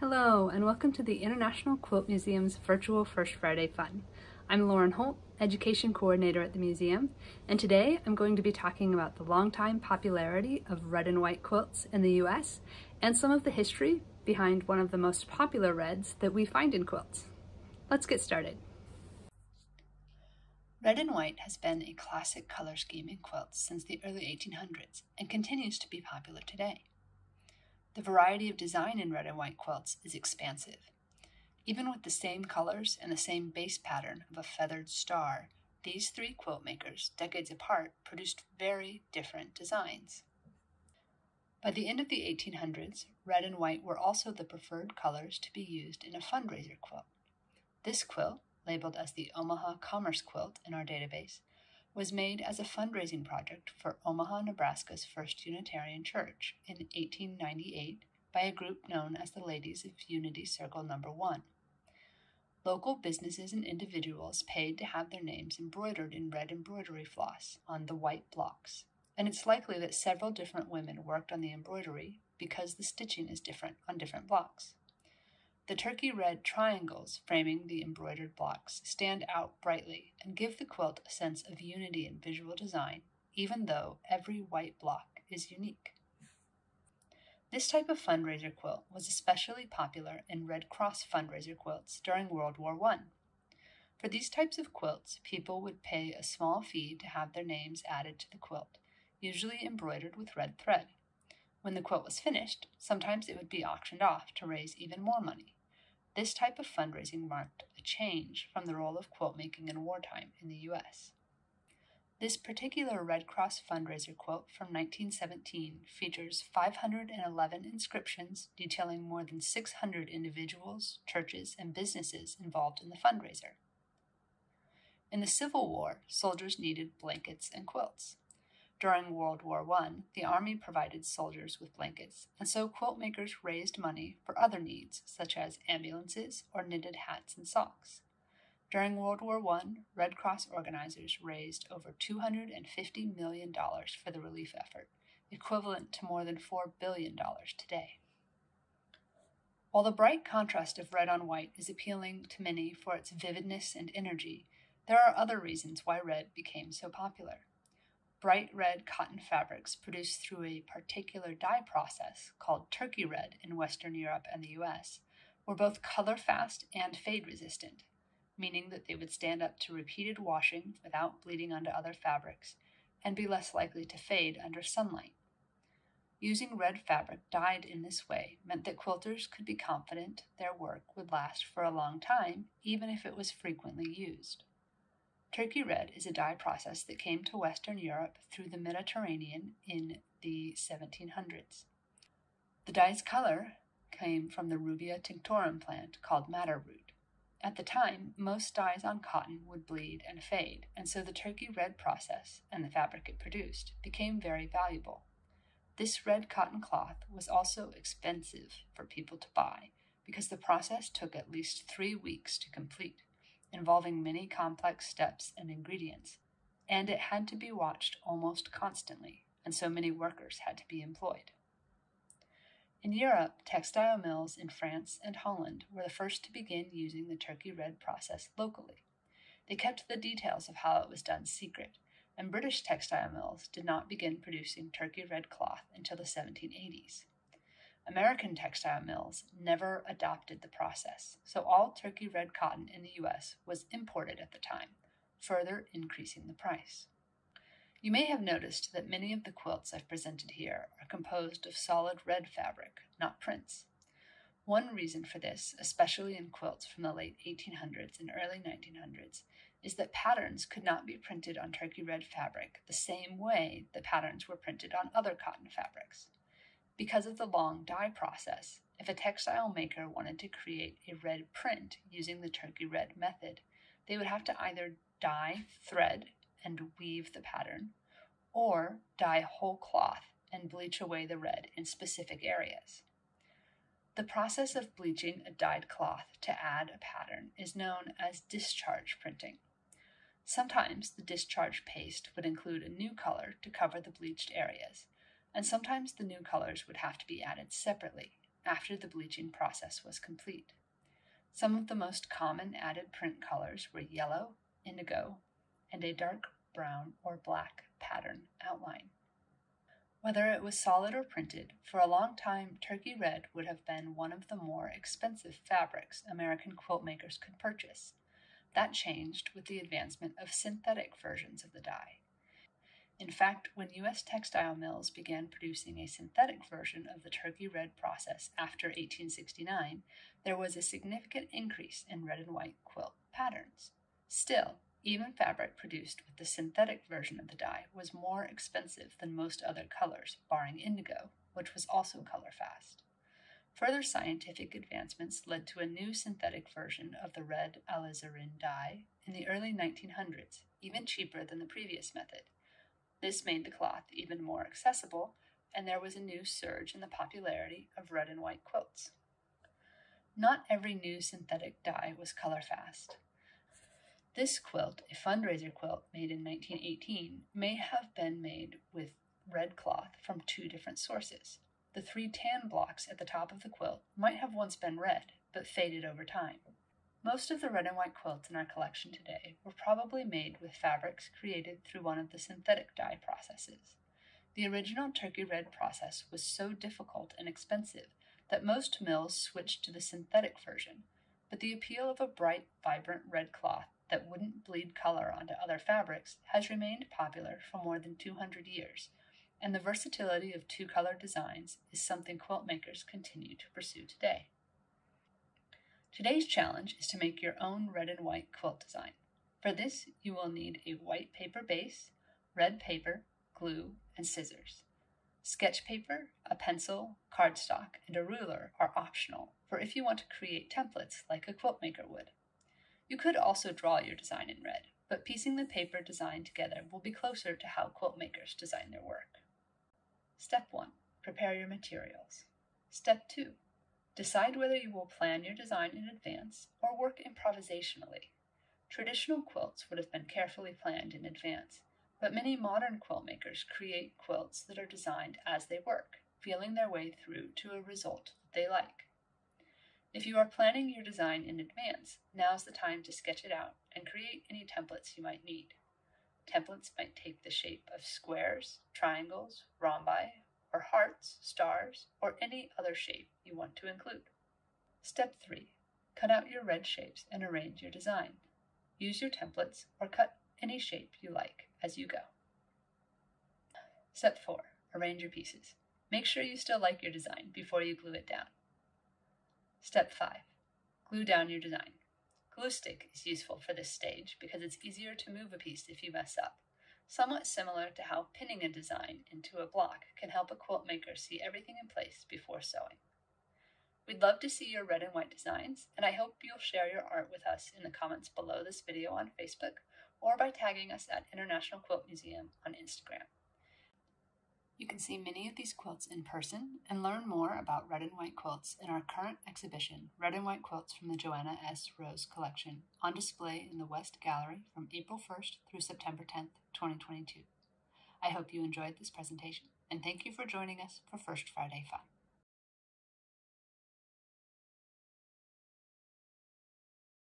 Hello, and welcome to the International Quilt Museum's virtual First Friday Fun. I'm Lauren Holt, Education Coordinator at the museum, and today I'm going to be talking about the longtime popularity of red and white quilts in the US and some of the history behind one of the most popular reds that we find in quilts. Let's get started. Red and white has been a classic color scheme in quilts since the early 1800s and continues to be popular today. The variety of design in red and white quilts is expansive. Even with the same colors and the same base pattern of a feathered star, these three quilt makers, decades apart, produced very different designs. By the end of the 1800s, red and white were also the preferred colors to be used in a fundraiser quilt. This quilt, labeled as the Omaha Commerce Quilt in our database, was made as a fundraising project for Omaha, Nebraska's First Unitarian Church in 1898 by a group known as the Ladies of Unity Circle Number 1. Local businesses and individuals paid to have their names embroidered in red embroidery floss on the white blocks, and it's likely that several different women worked on the embroidery because the stitching is different on different blocks. The turkey red triangles framing the embroidered blocks stand out brightly and give the quilt a sense of unity in visual design, even though every white block is unique. This type of fundraiser quilt was especially popular in Red Cross fundraiser quilts during World War I. For these types of quilts, people would pay a small fee to have their names added to the quilt, usually embroidered with red thread. When the quilt was finished, sometimes it would be auctioned off to raise even more money. This type of fundraising marked a change from the role of quilt making in wartime in the U.S. This particular Red Cross fundraiser quilt from 1917 features 511 inscriptions detailing more than 600 individuals, churches, and businesses involved in the fundraiser. In the Civil War, soldiers needed blankets and quilts. During World War I, the Army provided soldiers with blankets, and so quilt makers raised money for other needs, such as ambulances or knitted hats and socks. During World War I, Red Cross organizers raised over $250 million for the relief effort, equivalent to more than $4 billion today. While the bright contrast of red on white is appealing to many for its vividness and energy, there are other reasons why red became so popular bright red cotton fabrics produced through a particular dye process called turkey red in Western Europe and the US were both color fast and fade resistant, meaning that they would stand up to repeated washing without bleeding onto other fabrics and be less likely to fade under sunlight. Using red fabric dyed in this way meant that quilters could be confident their work would last for a long time, even if it was frequently used. Turkey red is a dye process that came to Western Europe through the Mediterranean in the 1700s. The dye's color came from the Rubia tinctorum plant called madder root. At the time, most dyes on cotton would bleed and fade, and so the turkey red process and the fabric it produced became very valuable. This red cotton cloth was also expensive for people to buy because the process took at least three weeks to complete involving many complex steps and ingredients, and it had to be watched almost constantly, and so many workers had to be employed. In Europe, textile mills in France and Holland were the first to begin using the turkey red process locally. They kept the details of how it was done secret, and British textile mills did not begin producing turkey red cloth until the 1780s. American textile mills never adopted the process, so all turkey red cotton in the U.S. was imported at the time, further increasing the price. You may have noticed that many of the quilts I've presented here are composed of solid red fabric, not prints. One reason for this, especially in quilts from the late 1800s and early 1900s, is that patterns could not be printed on turkey red fabric the same way the patterns were printed on other cotton fabrics. Because of the long dye process, if a textile maker wanted to create a red print using the turkey red method, they would have to either dye thread and weave the pattern, or dye whole cloth and bleach away the red in specific areas. The process of bleaching a dyed cloth to add a pattern is known as discharge printing. Sometimes the discharge paste would include a new color to cover the bleached areas, and sometimes the new colors would have to be added separately, after the bleaching process was complete. Some of the most common added print colors were yellow, indigo, and a dark brown or black pattern outline. Whether it was solid or printed, for a long time turkey red would have been one of the more expensive fabrics American quilt makers could purchase. That changed with the advancement of synthetic versions of the dye. In fact, when U.S. textile mills began producing a synthetic version of the turkey red process after 1869, there was a significant increase in red and white quilt patterns. Still, even fabric produced with the synthetic version of the dye was more expensive than most other colors, barring indigo, which was also color fast. Further scientific advancements led to a new synthetic version of the red alizarin dye in the early 1900s, even cheaper than the previous method. This made the cloth even more accessible, and there was a new surge in the popularity of red and white quilts. Not every new synthetic dye was color fast. This quilt, a fundraiser quilt made in 1918, may have been made with red cloth from two different sources. The three tan blocks at the top of the quilt might have once been red, but faded over time. Most of the red and white quilts in our collection today were probably made with fabrics created through one of the synthetic dye processes. The original turkey red process was so difficult and expensive that most mills switched to the synthetic version, but the appeal of a bright, vibrant red cloth that wouldn't bleed color onto other fabrics has remained popular for more than 200 years, and the versatility of two color designs is something quilt makers continue to pursue today. Today's challenge is to make your own red and white quilt design. For this, you will need a white paper base, red paper, glue, and scissors. Sketch paper, a pencil, cardstock, and a ruler are optional for if you want to create templates like a quilt maker would. You could also draw your design in red, but piecing the paper design together will be closer to how quilt makers design their work. Step 1. Prepare your materials. Step 2. Decide whether you will plan your design in advance or work improvisationally. Traditional quilts would have been carefully planned in advance, but many modern quilt makers create quilts that are designed as they work, feeling their way through to a result that they like. If you are planning your design in advance, now's the time to sketch it out and create any templates you might need. Templates might take the shape of squares, triangles, rhombi, hearts, stars, or any other shape you want to include. Step 3. Cut out your red shapes and arrange your design. Use your templates or cut any shape you like as you go. Step 4. Arrange your pieces. Make sure you still like your design before you glue it down. Step 5. Glue down your design. Glue stick is useful for this stage because it's easier to move a piece if you mess up somewhat similar to how pinning a design into a block can help a quilt maker see everything in place before sewing. We'd love to see your red and white designs, and I hope you'll share your art with us in the comments below this video on Facebook or by tagging us at International Quilt Museum on Instagram. You can see many of these quilts in person and learn more about red and white quilts in our current exhibition, Red and White Quilts from the Joanna S. Rose Collection, on display in the West Gallery from April 1st through September 10th, 2022. I hope you enjoyed this presentation, and thank you for joining us for First Friday Fun.